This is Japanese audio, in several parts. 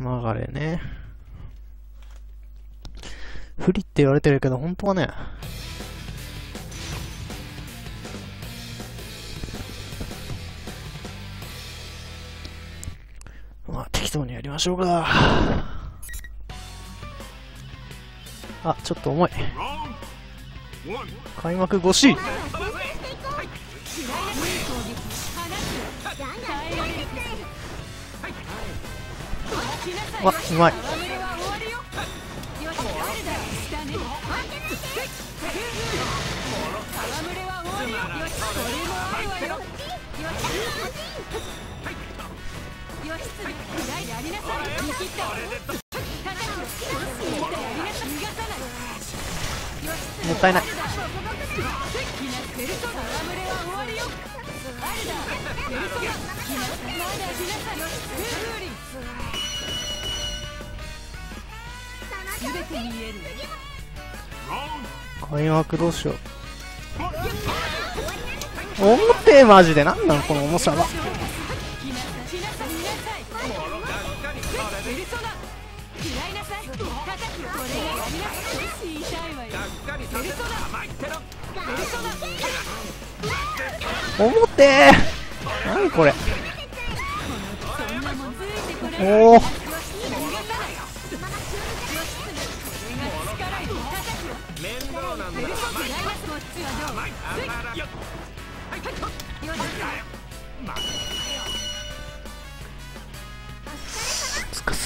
流れね。不利って言われてるけど、本当はね。まあ、適当にやりましょうか。あ、ちょっと重い。開幕 5C。わ、うまい。もったいない。開幕どうしよう。重てマジで。なんなんこの重さは。重て何これおお痛く、面倒な。痛くないな、こっちはどう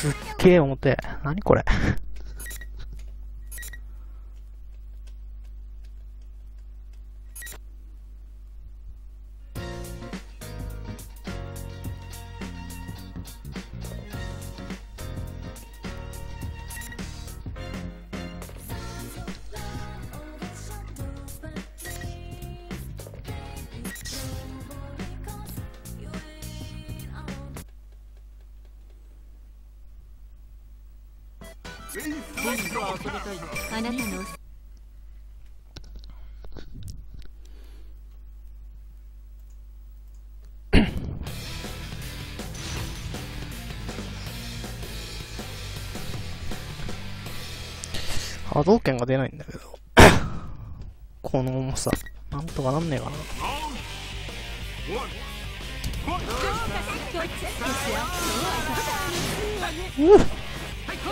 すっげえ重てえ何これあなたの波動拳が出ないんだけど。この重さ。なんとかなんねえかな。うっ。も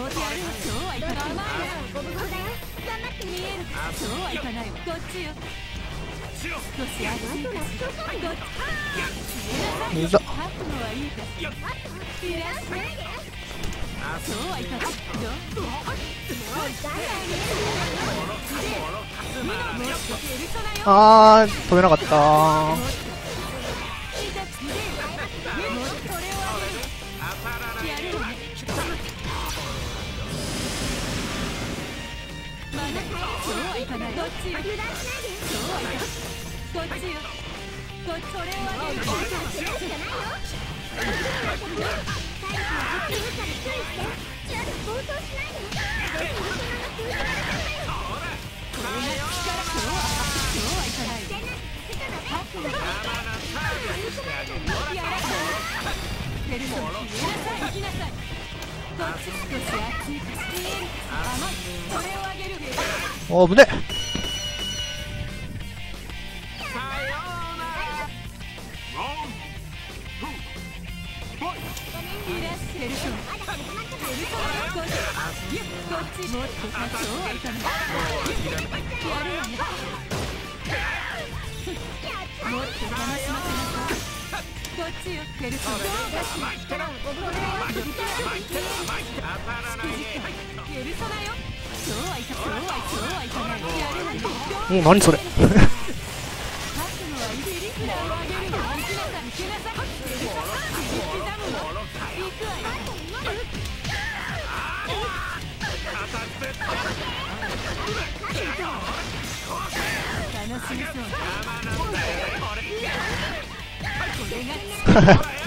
うやるそうはいかない甘いなゴブゴブだ。よ頑張って見えるそうはいかないわこっちよ少し安心かしこっちいざ吐くのはいいかいらっしゃいそうはいかないどあー止めなかった。かないどっち油断しないでそうはいかこっちよ？こっちそれをあげるしかないよ？最後はこっち言うから注意してちゃんと暴走しないでどうも大人が封鎖られないよ？これが力そうはそうはいかないハックがやらペルソン消えなさい行きなさいこっち少し熱いかしている甘いこれをあげるおぶねこっちよペルソン力をおぶれよ許さないよもう何それ。ハハハ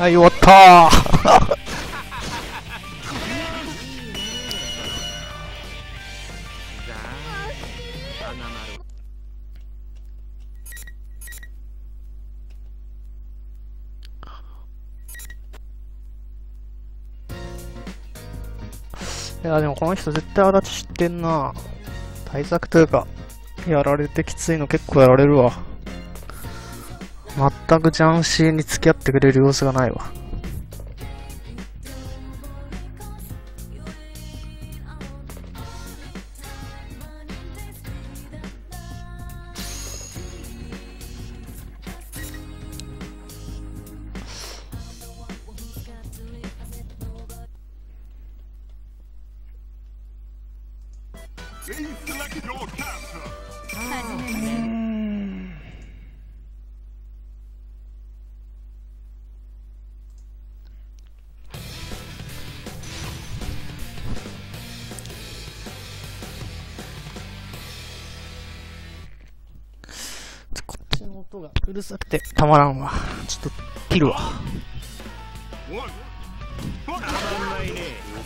はい、終わった。いや、でもこの人絶対足立知ってんな対策というか、やられてきついの結構やられるわ。全くジャンシーに付き合ってくれる様子がないわ。音がうるさくてたまらんわ。ちょっと切るわ。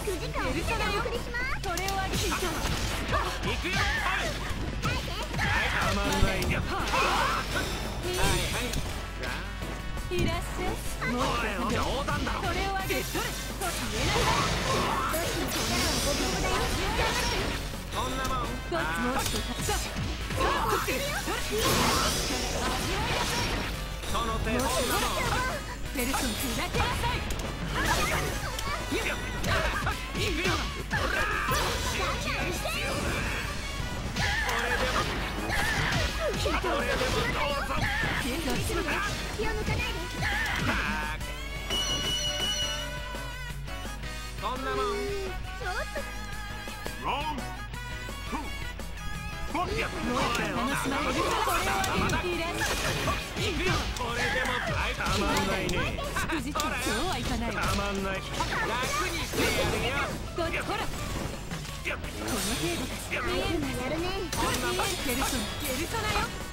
9時間を見てお送りしますそれをあげていたいらっしゃいもっと冗談だろそれをあげてそれと言えないどっちの力をごぼうだよこんなもんこっちもっとたさあこっちよその手もっとペルソン砕けなさい。こんなもん Round two. Fight! 楽しまれるこれはいらっしゃこれでもたまんないねい祝日そうはいかないわたまんない楽にしてやるよこっちほらこの程度だし見えるなやるねペルソンペ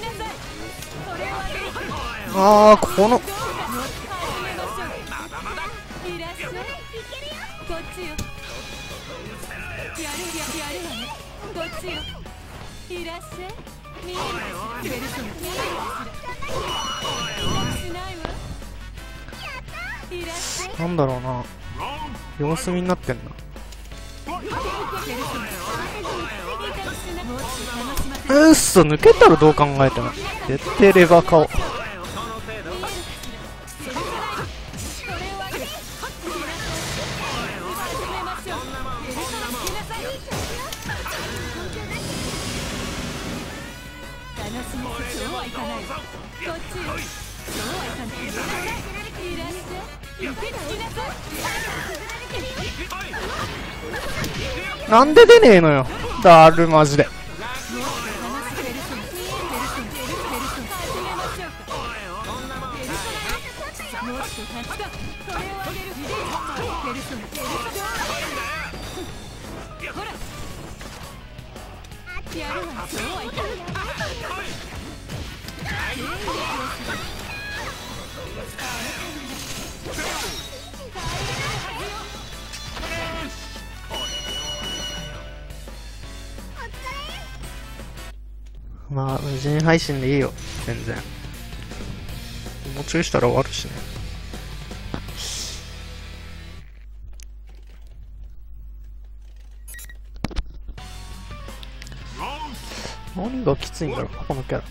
なさいそれをああー、この、どうかもっと始めましょうまだまだいらっしゃい。なんだろうな。様子見になってんな。うっそ、抜けたらどう考えても。絶対レバー顔。なんで出ねえのよ。だる、マジで。まあ、無人配信でいいよ。全然。もうちょいしたら終わるしね。何がきついんだろう、このキャラ。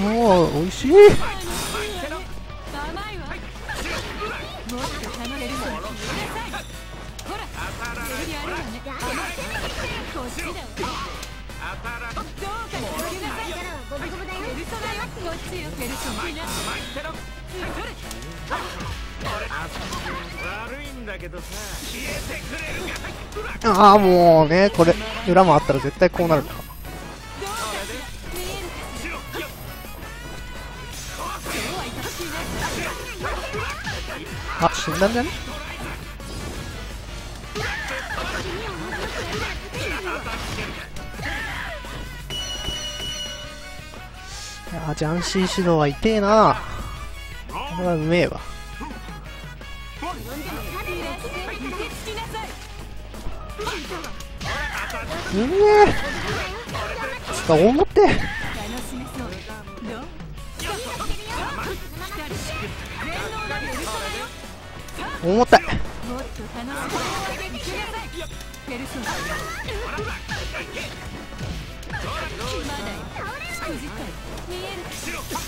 おー、美味しい。ああ、もうね、これ、裏もあったら絶対こうなるな。あ、死んだんじゃね？いやジャンシー指導は痛えな。これはうめえわ。うめえ。つか思って楽しめそうどう重た。いくじったよ見える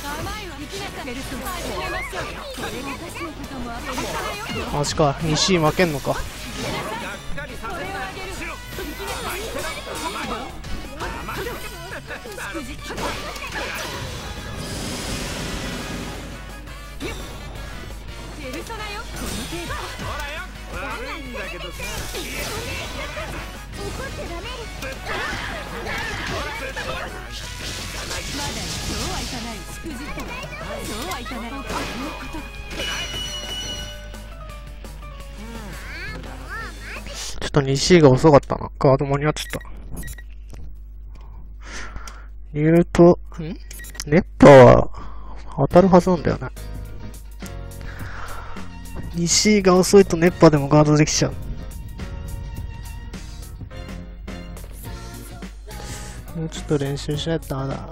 甘いわ行きなさいペルソナ始めましょうこれが私のこともペルソナよマジか西井負けんのか。これをあげる行きなさいどうしくじったペルソナよこの程度ほどさ。怒っそうはいかないしくじったそうはいかないこういうことちょっと西井が遅かったな。ガード間に合っちゃった。リュート、ん？熱波は当たるはずなんだよね。西井が遅いと熱波でもガードできちゃう。もうちょっと練習しないとダメだ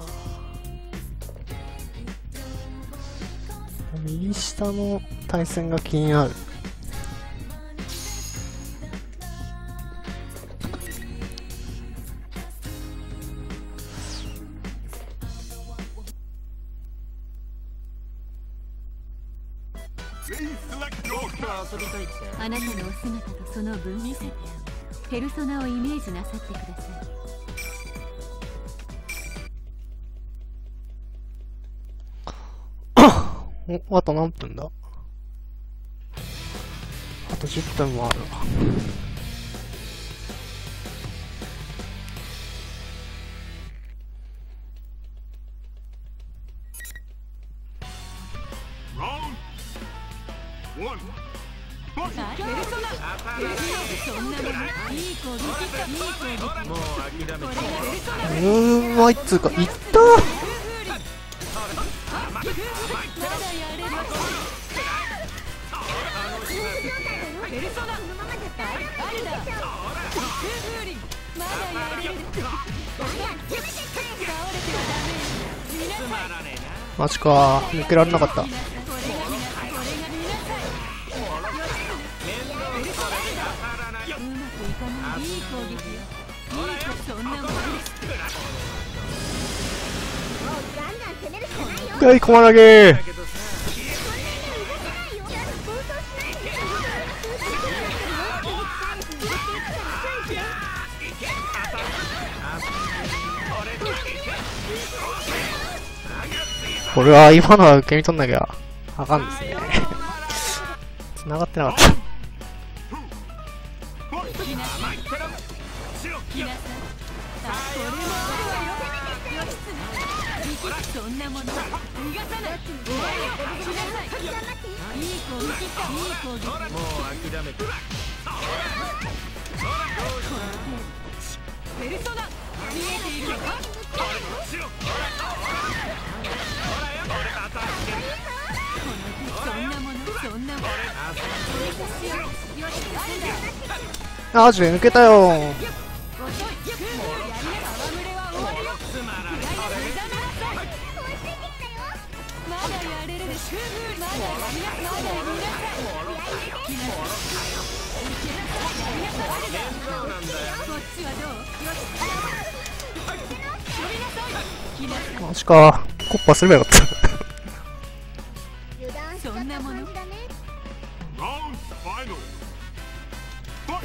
右下の対戦が気になる。あなたのお姿とその分見せてペルソナをイメージなさってください。お、あと何分だ？あと10分もあるわ。うーまいっつうか、いったマジか。抜けられなかった。はい、駒投げだけどさこれは今のは受け身取んなきゃあかんですね。繋がってなかった。もあるわよ義経力そんなもの逃がさない終わりよ来なさいいい攻撃かいい攻撃もう諦めてペルソナあるだあ、ジュ抜けたよマジか。コッパすればよかった。そんなもの Round final. Fight!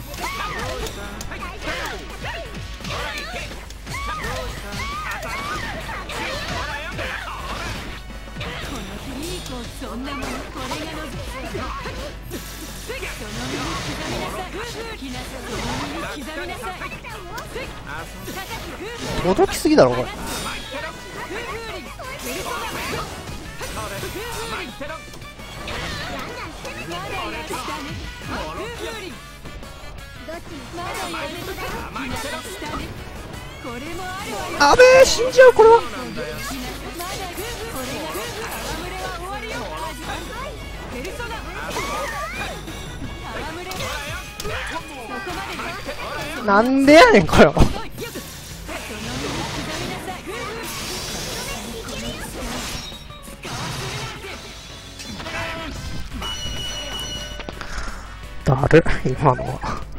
このいい子そんなものこれがのペ届きすぎだろ、これ。あべえ、死んじゃう、これは。なんでやねん、これは。その身に刻みなさいだる、今のは。